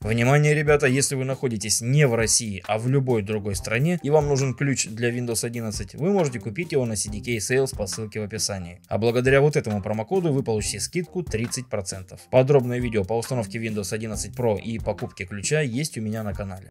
Внимание, ребята, если вы находитесь не в России, а в любой другой стране, и вам нужен ключ для Windows 11, вы можете купить его на CDK Sales по ссылке в описании. А благодаря вот этому промокоду вы получите скидку 30%. Подробное видео по установке Windows 11 Pro и покупке ключа есть у меня на канале.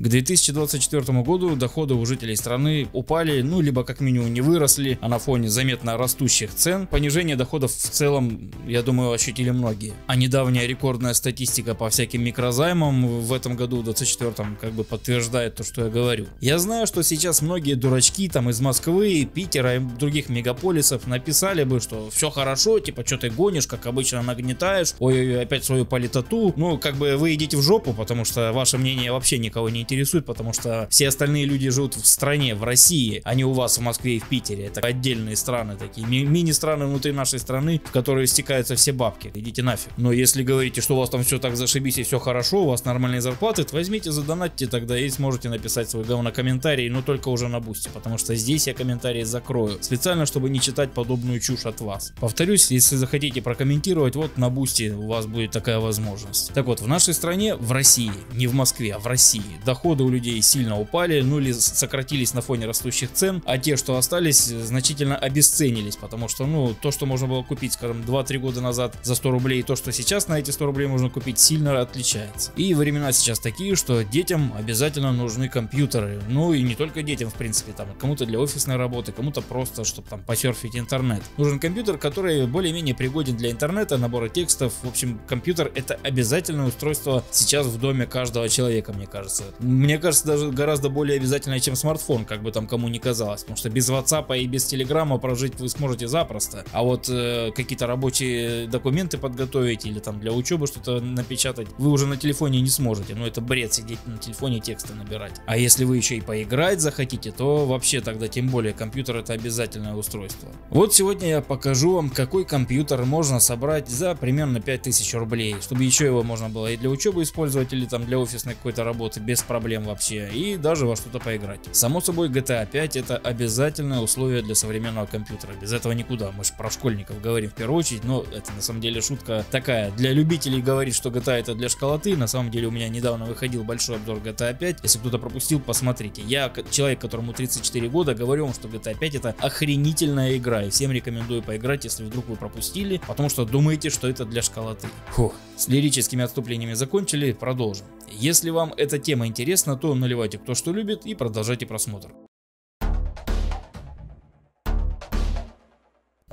К 2024 году доходы у жителей страны упали, ну либо как минимум не выросли, а на фоне заметно растущих цен понижение доходов в целом, я думаю, ощутили многие. А недавняя рекордная статистика по всяким микрозаймам в этом году, в 2024, как бы подтверждает то, что я говорю. Я знаю, что сейчас многие дурачки там из Москвы, Питера и других мегаполисов написали бы, что все хорошо, типа что ты гонишь, как обычно нагнетаешь, ой, опять свою политоту, ну как бы вы идите в жопу, потому что ваше мнение вообще никого не интересует, потому что все остальные люди живут в стране, в России, а не у вас в Москве и в Питере. Это отдельные страны такие, ми- мини-страны внутри нашей страны, в которые стекаются все бабки. Идите нафиг. Но если говорите, что у вас там все так зашибись и все хорошо, у вас нормальные зарплаты, то возьмите, задонатьте тогда и сможете написать свой говно-комментарий, но только уже на бусте, потому что здесь я комментарии закрою. Специально, чтобы не читать подобную чушь от вас. Повторюсь, если захотите прокомментировать, вот на бусте у вас будет такая возможность. Так вот, в нашей стране, в России, не в Москве, а в России, доходы у людей сильно упали, ну или сократились на фоне растущих цен, а те, что остались, значительно обесценились, потому что, ну, то, что можно было купить, скажем, 2-3 года назад за 100 рублей, и то, что сейчас на эти 100 рублей можно купить, сильно отличается. И времена сейчас такие, что детям обязательно нужны компьютеры, ну и не только детям, в принципе, там, кому-то для офисной работы, кому-то просто, чтобы там посерфить интернет. Нужен компьютер, который более-менее пригоден для интернета, набора текстов, в общем, компьютер это обязательное устройство сейчас в доме каждого человека, мне кажется. Мне кажется, даже гораздо более обязательное, чем смартфон, как бы там кому ни казалось. Потому что без WhatsApp и без Телеграма прожить вы сможете запросто. А вот э, какие-то рабочие документы подготовить или там для учебы что-то напечатать, вы уже на телефоне не сможете. Ну это бред сидеть на телефоне тексты набирать. А если вы еще и поиграть захотите, то вообще тогда тем более компьютер это обязательное устройство. Вот сегодня я покажу вам, какой компьютер можно собрать за примерно 5000 рублей, чтобы еще его можно было и для учебы использовать, или там для офисной какой-то работы без проблем вообще, и даже во что-то поиграть. Само собой, GTA 5 это обязательное условие для современного компьютера, без этого никуда, мы же про школьников говорим в первую очередь, но это на самом деле шутка такая. Для любителей говорить, что GTA это для школоты, на самом деле у меня недавно выходил большой обзор GTA 5, если кто-то пропустил, посмотрите. Я, человек, которому 34 года, говорю вам, что GTA 5 это охренительная игра, и всем рекомендую поиграть, если вдруг вы пропустили, потому что думаете, что это для школоты. Фух, с лирическими отступлениями закончили, продолжим. Если вам эта тема интересна, то наливайте кто что любит и продолжайте просмотр.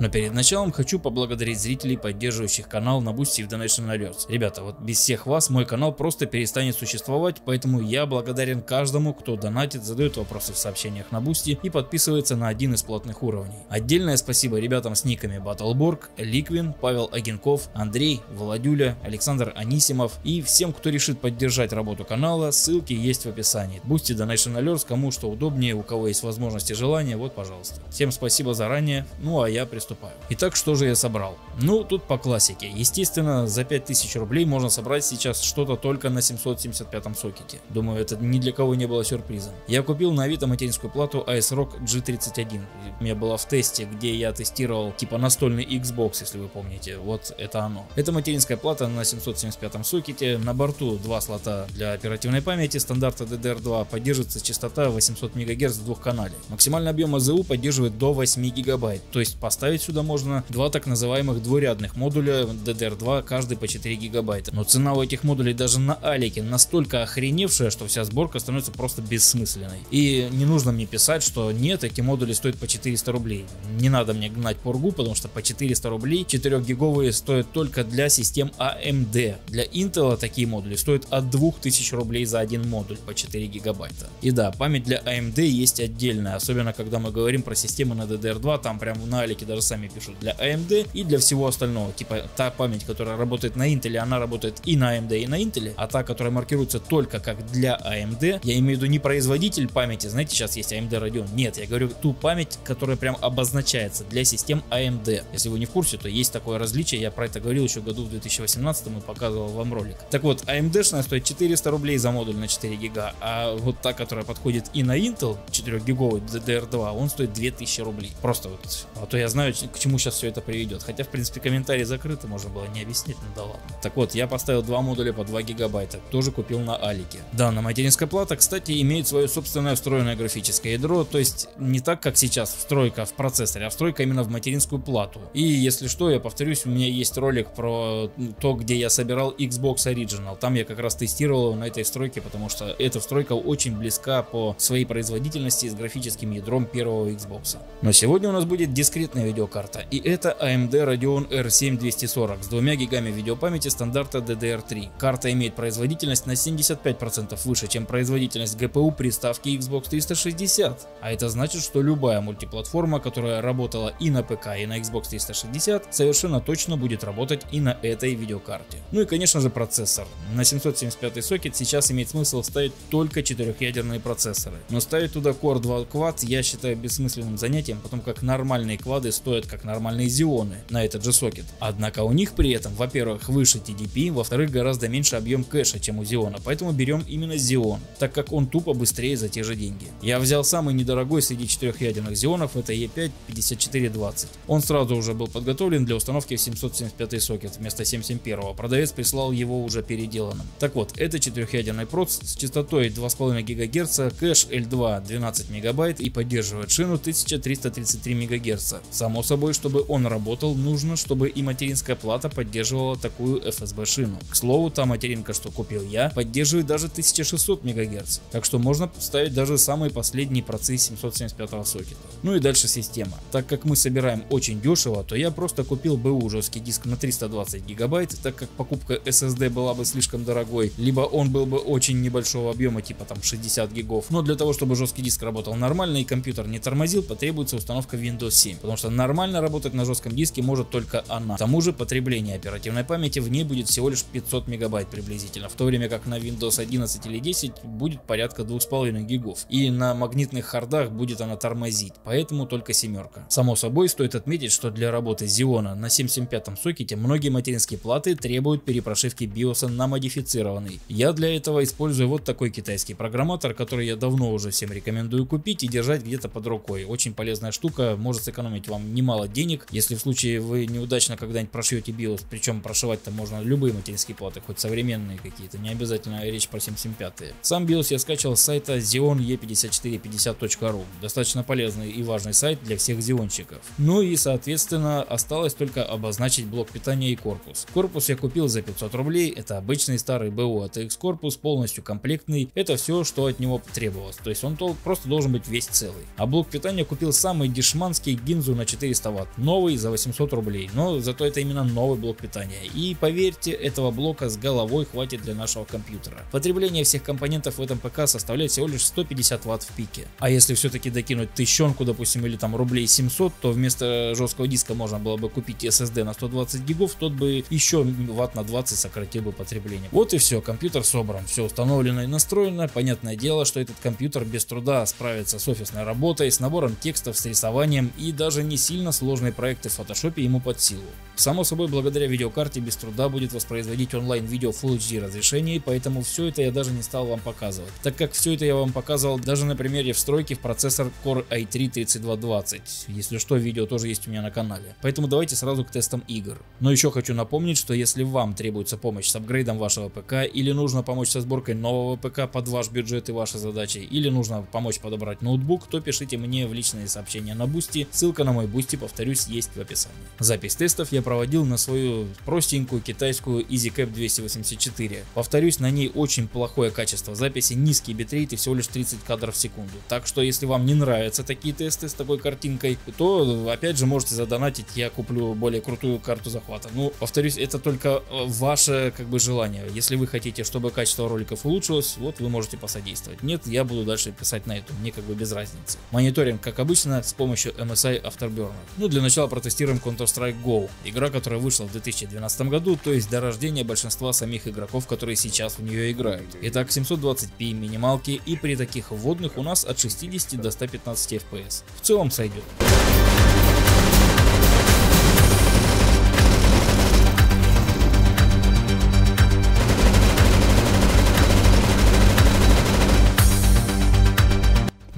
Но перед началом хочу поблагодарить зрителей, поддерживающих канал на Boosty и в Donation Alerts. Ребята, вот без всех вас мой канал просто перестанет существовать, поэтому я благодарен каждому, кто донатит, задает вопросы в сообщениях на Boosty и подписывается на один из платных уровней. Отдельное спасибо ребятам с никами Battleborg, Ликвин, Павел Агенков, Андрей, Владюля, Александр Анисимов и всем, кто решит поддержать работу канала, ссылки есть в описании. Boosty, Donation Alerts, кому что удобнее, у кого есть возможность и желание, вот пожалуйста. Всем спасибо заранее, ну а я приступаю приступаю. Итак, что же я собрал? Ну, тут по классике. Естественно, за 5000 рублей можно собрать сейчас что-то только на 775 сокете. Думаю, это ни для кого не было сюрпризом. Я купил на Авито материнскую плату ASRock G31. У меня была в тесте, где я тестировал типа настольный Xbox, если вы помните. Вот это оно. Это материнская плата на 775 сокете. На борту два слота для оперативной памяти стандарта DDR2. Поддерживается частота 800 МГц в двухканале. Максимальный объем АЗУ поддерживает до 8 ГБ. То есть поставить добавить сюда можно два так называемых двурядных модуля DDR2, каждый по 4 гигабайта. Но цена у этих модулей даже на Алике настолько охреневшая, что вся сборка становится просто бессмысленной. И не нужно мне писать, что нет, эти модули стоят по 400 рублей. Не надо мне гнать пургу, потому что по 400 рублей 4 гиговые стоят только для систем AMD. Для Intel такие модули стоят от 2000 рублей за один модуль по 4 гигабайта. И да, память для AMD есть отдельная, особенно когда мы говорим про системы на DDR2, там прям на Алике даже сами пишут, для AMD и для всего остального. Типа та память, которая работает на Intel, она работает и на AMD, и на Intel, а та, которая маркируется только как для AMD, я имею в виду не производитель памяти, знаете, сейчас есть AMD Radeon, нет, я говорю ту память, которая прям обозначается для систем AMD. Если вы не в курсе, то есть такое различие, я про это говорил еще году в 2018 и показывал вам ролик. Так вот, AMD-шная стоит 400 рублей за модуль на 4 гига, а вот та, которая подходит и на Intel 4 гиговый DDR2, он стоит 2000 рублей. Просто вот, а то я знаю к чему сейчас все это приведет. Хотя, в принципе, комментарии закрыты, можно было не объяснить, но да ладно. Так вот, я поставил два модуля по 2 гигабайта, тоже купил на Алике. Данная материнская плата, кстати, имеет свое собственное встроенное графическое ядро, то есть не так, как сейчас встройка в процессоре, а встройка именно в материнскую плату. И если что, я повторюсь, у меня есть ролик про то, где я собирал Xbox Original. Там я как раз тестировал на этой встройке, потому что эта встройка очень близка по своей производительности с графическим ядром первого Xbox. Но сегодня у нас будет дискретная видеокарта, и это AMD Radeon R7 240 с 2 гигами видеопамяти стандарта DDR3. Карта имеет производительность на 75% выше, чем производительность GPU приставки Xbox 360. А это значит, что любая мультиплатформа, которая работала и на ПК, и на Xbox 360, совершенно точно будет работать и на этой видеокарте. Ну и конечно же процессор. На 775 сокет сейчас имеет смысл ставить только четырехъядерные процессоры. Но ставить туда Core 2 Quad я считаю бессмысленным занятием, потому как нормальные квады стоят как нормальные зионы на этот же сокет. Однако у них при этом, во-первых, выше TDP, во-вторых, гораздо меньше объем кэша, чем у Xeon, поэтому берем именно Xeon, так как он тупо быстрее за те же деньги. Я взял самый недорогой среди четырехъядерных Xeonов, это E5 5420. Он сразу уже был подготовлен для установки в 775 сокет вместо 771, продавец прислал его уже переделанным. Так вот, это четырехъядерный проц с частотой 2,5 ГГц, кэш L2 12 МБ и поддерживает шину 1333 МГц. Само собой, чтобы он работал, нужно, чтобы и материнская плата поддерживала такую FSB шину. К слову, та материнка, что купил я, поддерживает даже 1600 МГц, так что можно ставить даже самые последние процы 775 сокета. Ну и дальше система. Так как мы собираем очень дешево, то я просто купил БУ жесткий диск на 320 гигабайт, так как покупка SSD была бы слишком дорогой, либо он был бы очень небольшого объема, типа там 60 гигов. Но для того, чтобы жесткий диск работал нормально и компьютер не тормозил, потребуется установка Windows 7, потому что нормально работать на жестком диске может только она. К тому же потребление оперативной памяти в ней будет всего лишь 500 мегабайт приблизительно, в то время как на Windows 11 или 10 будет порядка 2,5 гигов. И на магнитных хардах будет она тормозить, поэтому только семерка. Само собой, стоит отметить, что для работы Xeon на 775 сокете многие материнские платы требуют перепрошивки BIOS на модифицированный. Я для этого использую вот такой китайский программатор, который я давно уже всем рекомендую купить и держать где-то под рукой. Очень полезная штука, может сэкономить вам немало денег, если в случае вы неудачно когда-нибудь прошьете BIOS, причем прошивать-то можно любые материнские платы, хоть современные какие-то, не обязательно речь про 775. Сам BIOS я скачал с сайта xeon e5450.ru, достаточно полезный и важный сайт для всех зионщиков. Ну и соответственно осталось только обозначить блок питания и корпус. Корпус я купил за 500 рублей, это обычный старый BU ATX корпус, полностью комплектный, это все, что от него требовалось, то есть он просто должен быть весь целый. А блок питания купил самый дешманский Гинзу на 400 Вт, новый за 800 рублей, но зато это именно новый блок питания. И поверьте, этого блока с головой хватит для нашего компьютера. Потребление всех компонентов в этом ПК составляет всего лишь 150 Вт в пике. А если все-таки докинуть тысячонку, допустим, или там рублей 700, то вместо жесткого диска можно было бы купить SSD на 120 гигов, тот бы еще ватт на 20 сократил бы потребление. Вот и все, компьютер собран, все установлено и настроено. Понятное дело, что этот компьютер без труда справится с офисной работой, с набором текстов, с рисованием и даже не сильно сложные проекты в Photoshop ему под силу. Само собой, благодаря видеокарте без труда будет воспроизводить онлайн видео Full HD разрешении, поэтому все это я даже не стал вам показывать, так как все это я вам показывал даже на примере встройки в процессор Core i3 3220. Если что, видео тоже есть у меня на канале. Поэтому давайте сразу к тестам игр. Но еще хочу напомнить, что если вам требуется помощь с апгрейдом вашего ПК, или нужно помочь со сборкой нового ПК под ваш бюджет и ваши задачи, или нужно помочь подобрать ноутбук, то пишите мне в личные сообщения на Бусти. Ссылка на мой Бусти, повторюсь, есть в описании. Запись тестов я проводил на свою простенькую китайскую EasyCap 284. Повторюсь, на ней очень плохое качество записи, низкий битрейт и всего лишь 30 кадров в секунду. Так что если вам не нравятся такие тесты с такой картинкой, то опять же можете задонатить, я куплю более крутую карту захвата. Ну, повторюсь, это только э, ваше как бы желание. Если вы хотите, чтобы качество роликов улучшилось, вот вы можете посодействовать. Нет, я буду дальше писать на эту, мне как бы без разницы. Мониторинг, как обычно, с помощью MSI Afterburner. Ну, для начала протестируем Counter-Strike Go. Игра, которая вышла в 2012 году, то есть до рождения большинства самих игроков, которые сейчас в нее играют. Итак, 720p минималки и при таких вводных у нас от 60 до 115 FPS. В целом сойдет.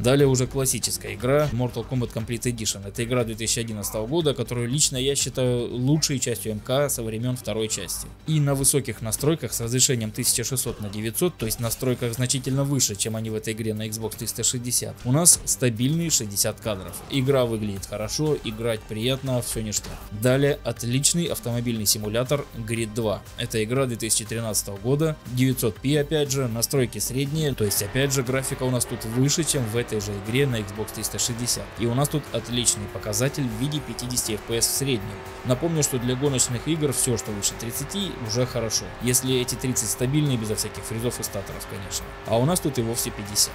Далее уже классическая игра Mortal Kombat Complete Edition. Это игра 2011 года, которую лично я считаю лучшей частью МК со времен второй части. И на высоких настройках с разрешением 1600 на 900, то есть настройках значительно выше, чем они в этой игре на Xbox 360, у нас стабильные 60 кадров. Игра выглядит хорошо, играть приятно, все ништяк. Далее отличный автомобильный симулятор Grid 2. Это игра 2013 года, 900p опять же, настройки средние, то есть опять же графика у нас тут выше, чем в этой же игре на Xbox 360. И у нас тут отличный показатель в виде 50 FPS в среднем. Напомню, что для гоночных игр все, что выше 30, уже хорошо. Если эти 30 стабильные, безо всяких фризов и статоров, конечно. А у нас тут и вовсе 50.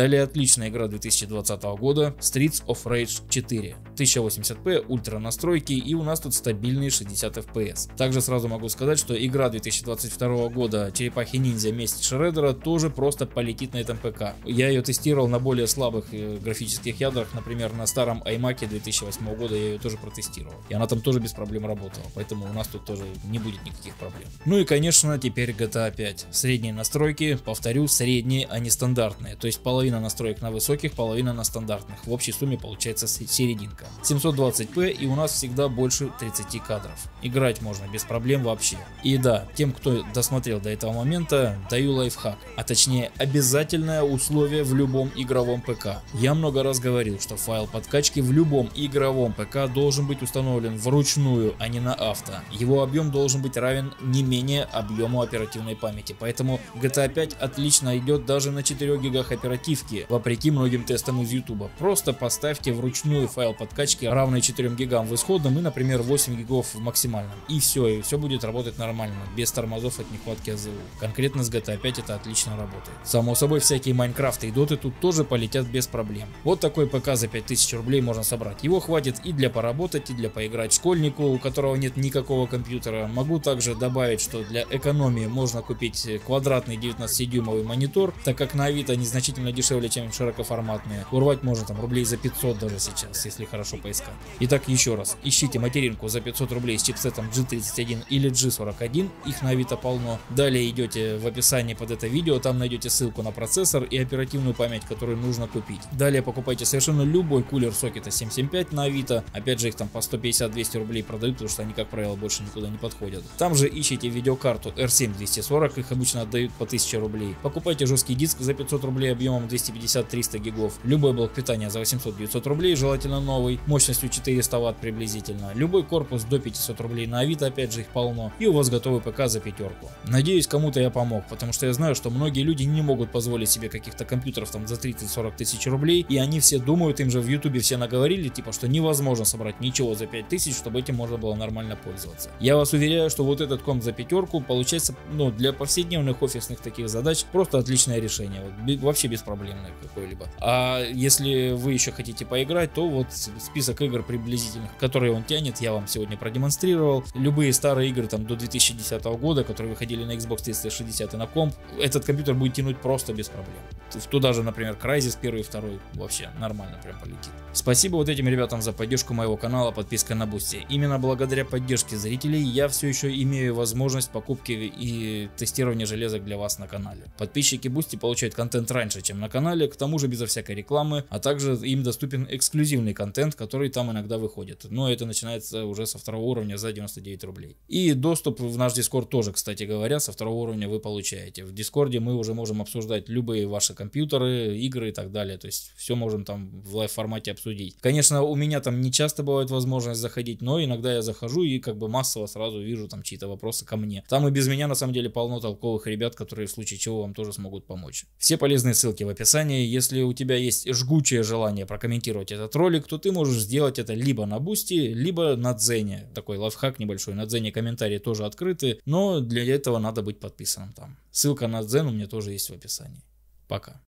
Далее отличная игра 2020 года Streets of Rage 4. 1080p, ультра настройки и у нас тут стабильные 60 FPS. Также сразу могу сказать, что игра 2022 года Черепахи Ниндзя Месть Шреддера тоже просто полетит на этом ПК. Я ее тестировал на более слабых э, графических ядрах, например на старом iMac 2008 года я ее тоже протестировал. И она там тоже без проблем работала, поэтому у нас тут тоже не будет никаких проблем. Ну и конечно теперь GTA 5. Средние настройки, повторю, средние, а не стандартные. То есть половина настроек на высоких, половина на стандартных. В общей сумме получается серединка. 720p и у нас всегда больше 30 кадров. Играть можно без проблем вообще. И да, тем, кто досмотрел до этого момента, даю лайфхак, а точнее обязательное условие в любом игровом ПК. Я много раз говорил, что файл подкачки в любом игровом ПК должен быть установлен вручную, а не на авто. Его объем должен быть равен не менее объему оперативной памяти, поэтому GTA 5 отлично идет даже на 4 гигах оперативки, вопреки многим тестам из YouTube. Просто поставьте вручную файл подкачки качки равной 4 гигам в исходном и, например, 8 гигов в максимальном. И все, и все будет работать нормально, без тормозов от нехватки АЗУ. Конкретно с GTA 5 это отлично работает. Само собой, всякие Майнкрафты и Доты тут тоже полетят без проблем. Вот такой ПК за 5000 рублей можно собрать. Его хватит и для поработать, и для поиграть школьнику, у которого нет никакого компьютера. Могу также добавить, что для экономии можно купить квадратный 19-дюймовый монитор, так как на Авито они значительно дешевле, чем широкоформатные. Урвать можно там рублей за 500 даже сейчас, если хорошо хорошо поискать. Итак, еще раз, ищите материнку за 500 рублей с чипсетом G31 или G41, их на Авито полно. Далее идете в описании под это видео, там найдете ссылку на процессор и оперативную память, которую нужно купить. Далее покупайте совершенно любой кулер сокета 775 на Авито, опять же их там по 150-200 рублей продают, потому что они как правило больше никуда не подходят. Там же ищите видеокарту R7 240, их обычно отдают по 1000 рублей. Покупайте жесткий диск за 500 рублей объемом 250-300 гигов, любой блок питания за 800-900 рублей, желательно новый, мощностью 400 Вт приблизительно. Любой корпус до 500 рублей на Авито, опять же их полно. И у вас готовый ПК за пятерку. Надеюсь, кому-то я помог, потому что я знаю, что многие люди не могут позволить себе каких-то компьютеров там за 30-40 тысяч рублей, и они все думают, им же в ютубе все наговорили, типа, что невозможно собрать ничего за 5000, чтобы этим можно было нормально пользоваться. Я вас уверяю, что вот этот комп за пятерку получается, ну, для повседневных офисных таких задач просто отличное решение, вот, вообще беспроблемное какое-либо. А если вы еще хотите поиграть, то вот список игр приблизительных, которые он тянет, я вам сегодня продемонстрировал. Любые старые игры там до 2010 года, которые выходили на Xbox 360 и на комп, этот компьютер будет тянуть просто без проблем. Туда же, например, Crysis 1 и 2 вообще нормально прям полетит. Спасибо вот этим ребятам за поддержку моего канала, подписка на Бусти. Именно благодаря поддержке зрителей я все еще имею возможность покупки и тестирования железок для вас на канале. Подписчики Бусти получают контент раньше, чем на канале, к тому же безо всякой рекламы, а также им доступен эксклюзивный контент, который там иногда выходит. Но это начинается уже со второго уровня за 99 рублей. И доступ в наш Дискорд тоже, кстати говоря, со второго уровня вы получаете. В Дискорде мы уже можем обсуждать любые ваши компьютеры, игры и так далее. То есть все можем там в live формате обсудить. Конечно, у меня там не часто бывает возможность заходить, но иногда я захожу и как бы массово сразу вижу там чьи-то вопросы ко мне. Там и без меня на самом деле полно толковых ребят, которые в случае чего вам тоже смогут помочь. Все полезные ссылки в описании. Если у тебя есть жгучее желание прокомментировать этот ролик, то ты можешь сделать делать это либо на Бусти, либо на Дзене. Такой лайфхак небольшой. На Дзене комментарии тоже открыты, но для этого надо быть подписанным там. Ссылка на Дзен у меня тоже есть в описании. Пока.